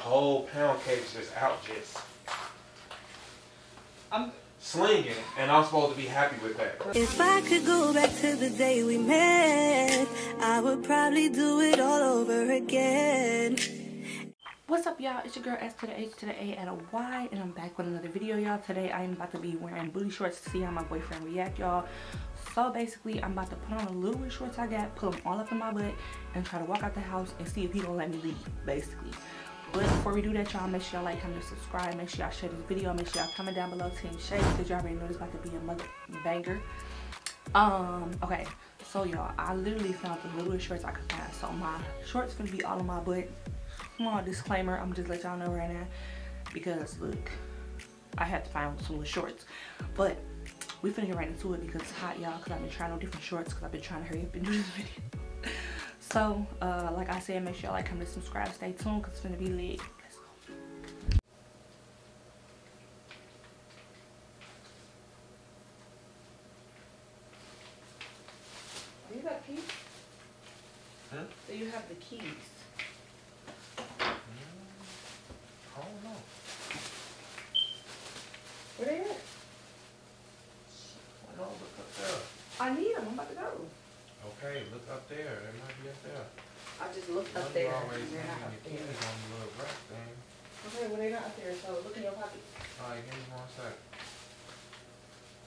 whole pound cakes just out just I'm slinging, and I'm supposed to be happy with that. If I could go back to the day we met, I would probably do it all over again. What's up y'all? It's your girl S to the H to the A and a Y and I'm back with another video y'all. Today I am about to be wearing booty shorts to see how my boyfriend react y'all. So basically I'm about to put on a little bit shorts I got, put them all up in my butt and try to walk out the house and see if he gonna let me leave basically. But before we do that y'all make sure y'all like, comment, subscribe, make sure y'all share this video, make sure y'all comment down below Team Shay because y'all already know this about to be a mother banger. Um, okay, so y'all, I literally found the littlest shorts I could find. So my shorts gonna be all on my butt. Small disclaimer. I'm just let y'all know right now. Because look i had to find some shorts. But we finna get right into it because it's hot y'all because i've been trying on different shorts because i've been trying to hurry up and do this video so uh like i said make sure y'all like comment subscribe stay tuned because it's gonna be lit let's go you got keys? Huh? Do you have the keys? I don't know. Where they at? I don't look up there. I need them. I'm about to go. Okay, look up there. They might be up there. I just looked up there. always and they're not hanging up your there. keys on the little rack thing. Okay, well they're not up there, so look in your pocket. Alright, give me one sec.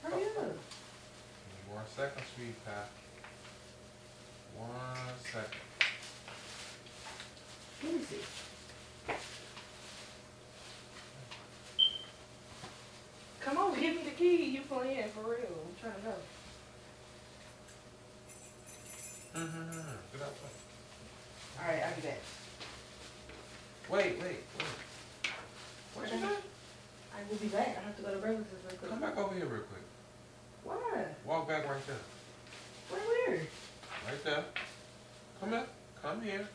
Hurry up. Give me one second, sweet pie. One second. Let me see. Come on, give me the key. You playing for real. I'm trying to go. Mm-hmm. Get out there. Alright, I'll be back. Wait, wait, wait. What you doing? I will be back. I have to go to Burlington real quick. Come back over here real quick. Why? Walk back right there. Where, where? Right there. Come here. Come here.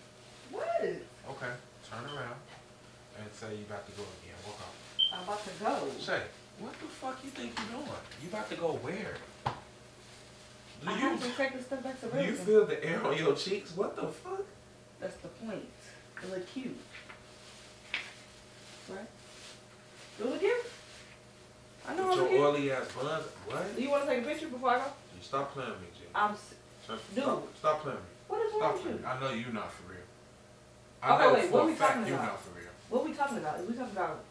What? Okay. Turn around. And say you about to go again. Walk off. I'm about to go. Say, what the fuck you think you're doing? You about to go where? Do you, have to take this stuff back to do you feel the air on your cheeks? What the fuck? That's the point. It look cute. Right? Do it again? I know With look your cute. oily ass buns? What? Do you want to take a picture before I go? You stop playing with me, I'm. s- Stop, Dude. stop, playing with me. What is wrong with you? I know you're not for real. I Okay, know wait, for what a we fact talking you about? not for real. What we talking about? Is we talking about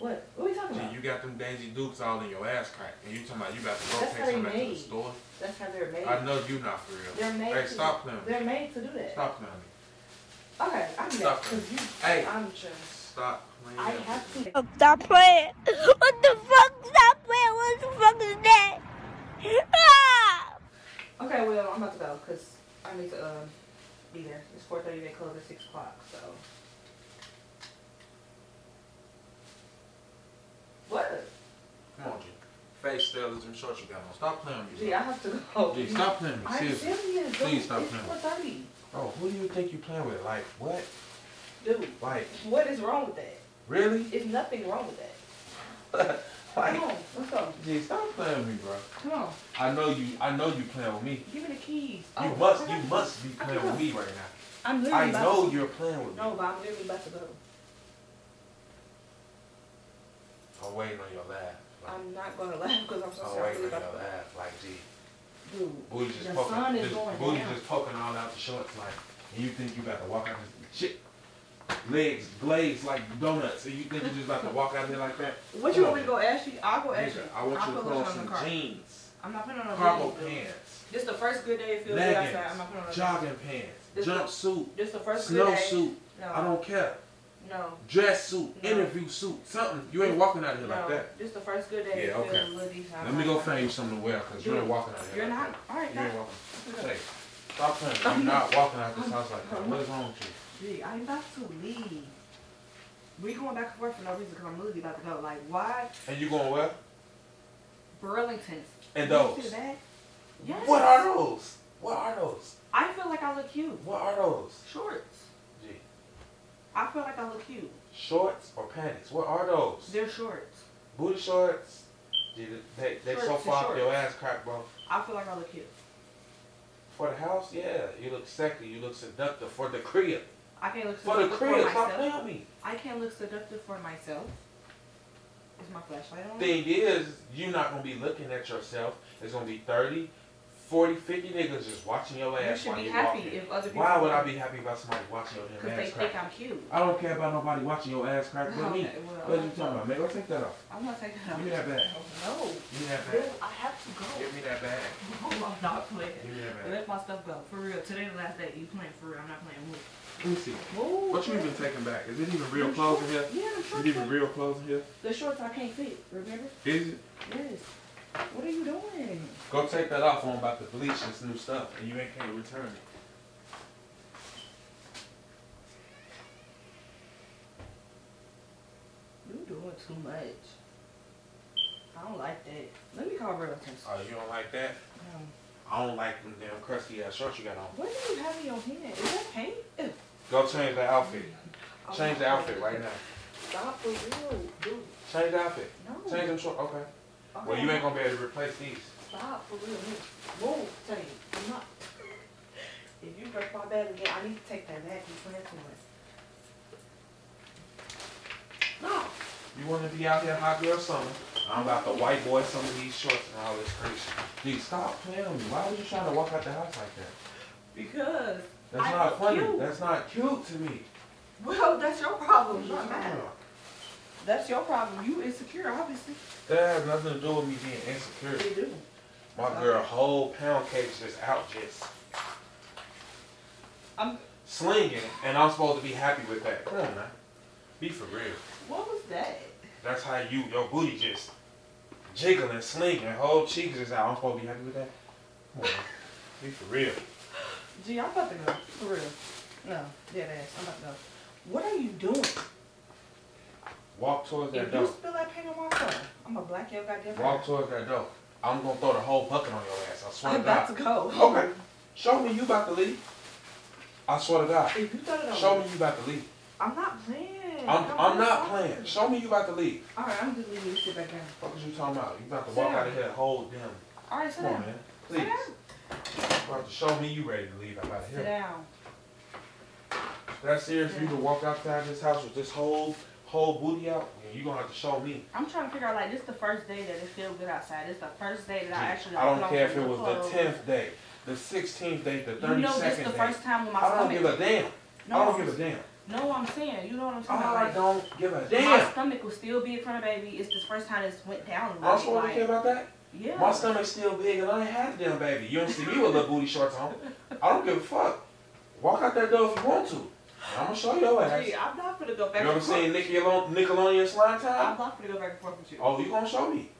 what? What we talking about? you got them Daisy Dukes all in your ass crack, and you talking about you about to go That's take some back to the store. That's how they're made. I know you not for real. They're made. Hey, to, stop playing. They're made to do that. Stop playing. Okay, I'm Stop you. Hey. I'm just. Stop playing I have to. Stop playing. What the fuck? Stop playing. What the fuck is that? Ah! Okay, well I'm about to go because I need to um be there. It's 4:30. They close at six o'clock. So. What? Come on, G. Face is them shorts you got on. Stop playing with me. Gee, I have to go. G, stop playing with me. I'm serious. Please stop It's playing. 4:30. Bro, who do you think you playing with? Like, what? Dude, Like, what is wrong with that? really? There's nothing wrong with that. like, Come on, let's go. G, stop playing with me, bro. Come on, I know you. I know you playing with me. give me the keys. You Oh, must. You must be playing with me right now. I'm literally I know to, you're playing with me. No, but I'm literally about to go. I'm waiting on your laugh. Like, I'm not gonna laugh because I'm so I'm sorry. I'm waiting really on your to laugh. Like, G, go. Dude, booty just the poking. sun is just, going booty down. just poking all out the shorts. Like, and you think you about to walk out this shit. Legs glazed like donuts, and you think you just about to walk out there like that? What you want me to go ask you? I'll go ask you. I want I'll you to put put on some car. jeans, I'm not putting on no cargo jeans, dude. pants, This the first good day it feels good outside. I'm not putting on no leggings, jeans. jogging pants, This the- jumpsuit, This the first snow good day. suit. No, I don't care. No, Dress suit, No. interview suit, something. You ain't walking out of here no. like that. This the first good day Yeah, okay. Let me go find you something to wear, cause you ain't walking out of here. You're like not. that. All right, You ain't walking. Hey, stop playing. You're not walking out of this house like that. What is wrong with you? Gee, I'm about to leave. We going back and forth for no reason because I'm literally about to go. Like, why? And you going where? Burlington. And those. Yes. What are those? What are those? I feel like I look cute. What are those? Shorts. I feel like I look cute. shorts or panties? What are those? They're shorts. Booty shorts. They they so Shorts, far up your ass crack, bro. I feel like I look cute. For the house, yeah, you look sexy. You look seductive. For the crib, I can't look seductive For the crib, for stop playing me. I can't look seductive for myself. Is my flashlight on? Thing is, you're not gonna be looking at yourself. It's gonna be 30, 40, 50 niggas just watching your ass. You should while be you happy walking. if other people. Why would I be happy about somebody watching your Because damn they ass think crack? I'm cute. I don't care about nobody watching your ass crack but oh, me. Okay, well, What you talking about, man? Go take that off. I'm not taking it Give off. Give me that bag. No. Give me that bag. I have to go. Give me that bag. No, I'm not playing. Give me that bag. Let my stuff go. For real. Today the last day. You playing for real. I'm not playing with. Let me see. Move. What you even taking back? Is it even real Them clothes in here? Yeah, the shorts. Is it even real clothes in here? The shorts I can't fit. Remember? Is it? Yes. What are you doing? Go take that off when I'm about to bleach this new stuff and you ain't can't return it. You doing too much. I don't like that. Let me call relatives. Oh, you don't like that? Um, I don't like them damn crusty ass shorts you got on. what do you have in your hand? Is that paint? Ew. Go change the outfit. Change the outfit right now. Stop for real, dude. Change the outfit. No. Change them shorts. Okay. Okay. Well, you ain't gonna be able to replace these. Stop for real. Move. Tell you. I'm not. If you break my bed again, I need to take that back. You playing too much. No. You wanna be out here hot girl summer. I'm about to white boy some of these shorts and all this crazy. Dude, stop playing with me. Why would you trying to walk out the house like that? Because. That's I not funny. cute. That's not cute to me. Well, that's your problem, not mine. That's your problem. You insecure, obviously. That has nothing to do with me being insecure. They do. My uh-huh. girl, whole pound cake's just out just I'm. slinging, and I'm supposed to be happy with that. Come on, man. Be for real. What was that? That's how you, your booty just jiggling, slinging, whole cheeks is out. I'm supposed to be happy with that? Come on, man. Be for real. Gee, I'm about to go. For real. No, dead ass. I'm about to go. What are you doing? Walk towards that If you door. spill that paint on my car, I'm gonna black your goddamn Walk towards that door. I'm gonna throw the whole bucket on your ass. I swear I'm to God. about to go. Okay. Show me you about to leave. I swear to God. If you throw it on Show me, you about to leave. I'm not playing. I'm, I'm not sorry. playing. Show me you about to leave. Alright, I'm just leaving you sit back down. What was you talking about? You about to Sit walk out of here whole damn. Alright, sit Come on, down. man. Sit Please. down. You about to show me you ready to leave out of here. Sit down. That's serious for you to walk outside this house with this whole whole booty out? Yeah, you gonna have to show me. I'm trying to figure out like this is the first day that it feels good outside. This the first day that I actually. I don't care if it was clothes. the tenth day, the sixteenth day, the thirty second day. You know this the day. first time when my I don't give a damn. no, I don't give a damn. No, I'm saying. You know what I'm saying? I like, don't give a damn. My stomach was still big from the baby. It's the first time it's went down. I'm supposed to care about that. Yeah. My stomach's still big and I ain't had a damn baby. You don't see me with little booty shorts on. I don't give a fuck. Walk out that door if you want to. I'm gonna show your ass. Gee, I'm not gonna go back You ever and forth. seen Nickelon- Nickelodeon Slime time. I'm not gonna go back and forth with you. Oh, you gonna show me.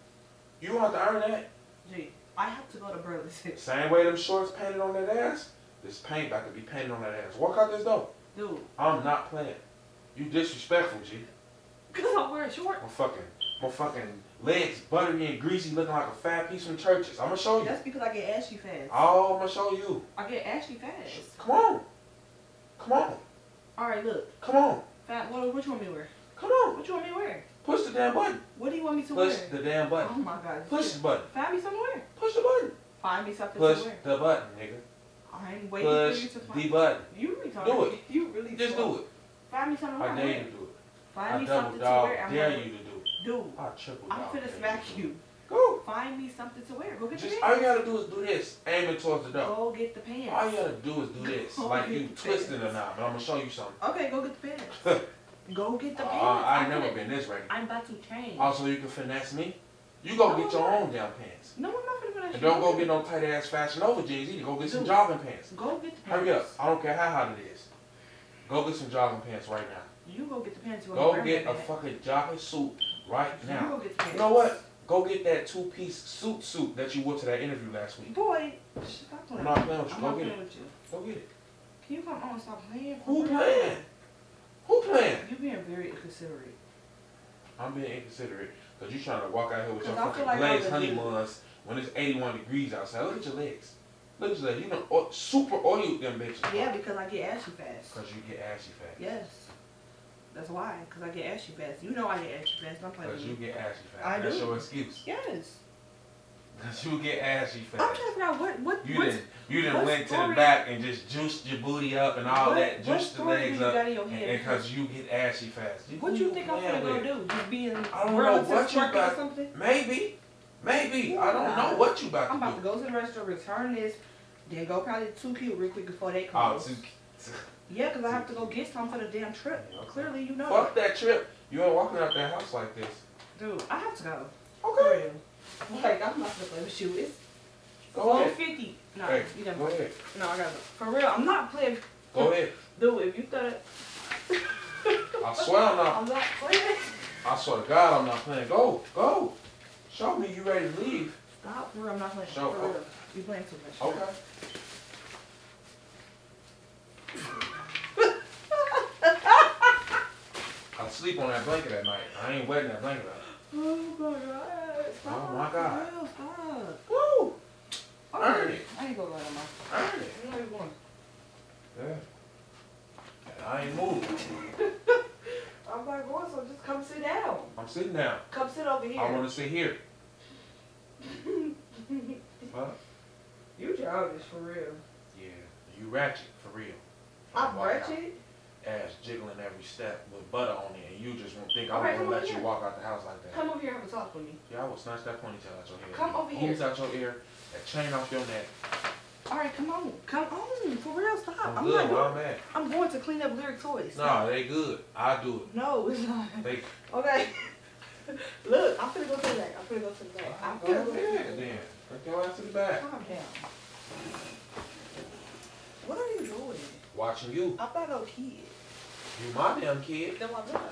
You gonna have to earn that. Gee, I have to go to Burlington. Same way them shorts painted on that ass, this paint about to be painted on that ass. Walk out this door. Dude, I'm not playing. You disrespectful, G. because I'm wearing shorts. My fucking, my fucking legs buttery and greasy looking like a fat piece from Church's. I'm gonna show you. That's because I get ashy fast. Oh, I'm gonna show you. I get ashy fast. Come on. Come on. Alright, look. Come on. Fat, what, what you want me to wear? Come on. What you want me to wear? Push the damn button. What do you want me to Push wear? the damn button. Oh my god. Push the button. Find me something to wear. Push the button. Find me something Push to wear. the button, nigga. I'm waiting for you to find the button. You really. Do it. You really Just do it. Find me something to wear. I dare you to do it. Find I me something to wear. I'm dare you to do it. Dude, I triple I'm finna smack you. Go. Find me something to wear. Go get Just the all you gotta do is do this. Aim it towards the door. Go get the pants. All you gotta do is do this. Go Like you twisting or not, but I'm gonna show you something. Okay, go get the pants. go get the Uh, pants. I I'm ain't never been this ready. I'm about to change. Also, you can finesse me. You go get your own damn pants. no, I'm not finna finish. And don't go get no tight ass fashion over jeans either. Go get some jogging pants. Go get the pants. Hurry up. I don't care how hot it is. Go get some jogging pants right now. You go get the pants. You Go get a them. fucking jogging suit right You now. go get the pants. You know what? Go get that two piece suit suit that you wore to that interview last week. Boy, stop playing. I'm not playing with you. I'm Go get playing it. with you. Go get it. Can you come on and stop playing? Who real? playing? Who playing? You being very inconsiderate. I'm being inconsiderate because you trying to walk out here with your fucking like glazed honey buns when it's 81 degrees outside. Look at your legs. Look at your legs. You o- super oiled with them bitches. Yeah, because I get ashy fast. Because you get ashy fast. Yes. That's why. Because I get ashy fast. You know I get ashy fast. I'm play with Because you get ashy fast. I That's do. your excuse. Yes. Cause you get ashy fast. I'm fast. trying to figure out what what You didn't you didn't went to the back and just juiced your booty up and all what- that, juiced the legs you up, got in your and, head? and cause you get ashy fast. You- What you think I'm gonna go do? Just be in I don't know what you or something? Maybe, maybe. I don't know what you about to do. I'm about do. to go to the restaurant, return this, then go probably too cute real quick before they Oh, close. to, Yeah, 'cause I have to go get some for the damn trip. Clearly, you know. fuck that trip. You ain't walking out that house like this. Dude, I have to go. Okay. For real. Like, I'm not gonna play with you. It's Go ahead. 450. No, Hey, you gotta go ahead. No, I gotta go. For real, I'm not playing. Go ahead. Dude, if you thought it. I swear I'm not. I'm not playing. I swear to God I'm not playing. Go, go. Show me you ready to leave. Stop, for real, I'm not playing. Show- For real. You playing too much. Okay. I sleep on that blanket at night. I ain't wetting that blanket up. Oh my god. Stop. Oh my God. Real, stop. Woo! Earn it. I ain't gonna lie to my. Earn it. You know you want. Yeah. And I ain't moving. I'm not going, so just come sit down. I'm sitting down. Come sit over here. I want to sit here. Huh? You childish for real. Yeah. You ratchet for real. I'm Walk out. Ass jiggling every step with butter on it, and you just won't think Alright, I'm come gonna let you here. walk out the house like that. Come over here and have a talk with me. Yeah, I will snatch that ponytail out your head. Come over here. Hooves out your ear, that chain off your neck. All right, come on, come on, for real, stop. I'm, I'm, good not doing. I'm. I'm going to clean up lyric toys. Nah, they good. I do it. No, it's not. They Okay. Look, I'm gonna go to the back. I'm gonna go to the back. I'm go finna go to the back. then. Take your ass to the back. Calm down. What are you doing? Watching you. I'm not no kid. You my damn kid. No, I'm not.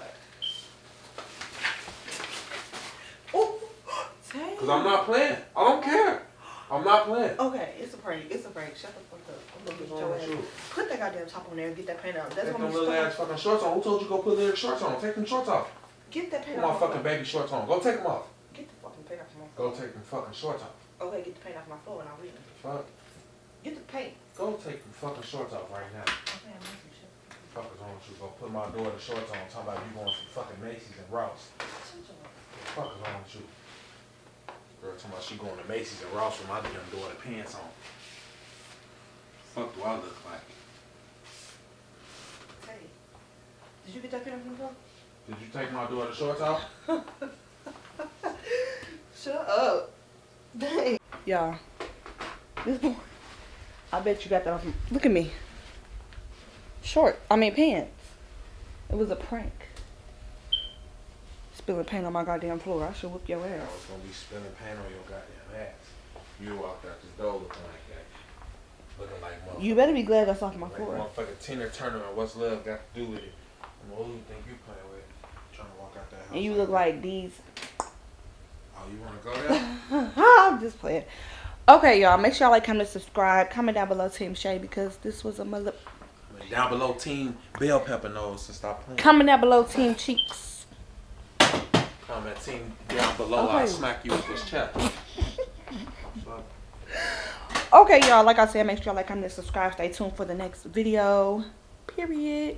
Oh, dang. Cause I'm not playing. I don't care. I'm not playing. Okay, it's a prank. It's a prank. Shut the fuck up. I'm gonna get your ass. you? Put that goddamn top on there and get that paint out. That's Take what them I'm little ass fucking shorts on. Who told you go put lyric shorts on? Take them shorts off. Get that paint Put my off. fucking baby shorts on. Go take them off. Get the fucking paint off my Go take them fucking shorts off. Okay, get the paint off my floor and I'll read it. Fuck. Get the paint. Go take them fucking shorts off right now. Okay, I'm making shit. Fuck is on with you? Go put my daughter shorts on. Talking about you going to fucking Macy's and Ross. Shut your mouth. Fuck is on with you? Girl talking about she going to Macy's and Ross with my damn daughter pants on. Fuck do I look like? Hey, did you get that paint off my floor? Did you take my daughter shorts off? Shut up. Dang. Y'all, this boy, I bet you got that off. Look at me. Short, I mean pants. It was a prank. Spilling paint on my goddamn floor. I should whoop your I ass. was gonna be spilling paint on your goddamn ass. You walked out this door looking like that. Looking like motherfucker. You better be glad that's off my like floor. motherfucking Tina Turner and what's love got to do with it? And who you think you playing with? Trying to walk out that house. And you look like these. Oh, you wanna go there? I'm just playing. Okay, y'all. Make sure y'all like, comment, subscribe. Comment down below Team Shay because this was a mother. Down below, Team Bell Pepper knows to stop playing. Comment down below Team Cheeks. Comment Team down below. I'll smack you with this chest. Okay, y'all. Like I said, make sure y'all like, comment, subscribe. Stay tuned for the next video. Period.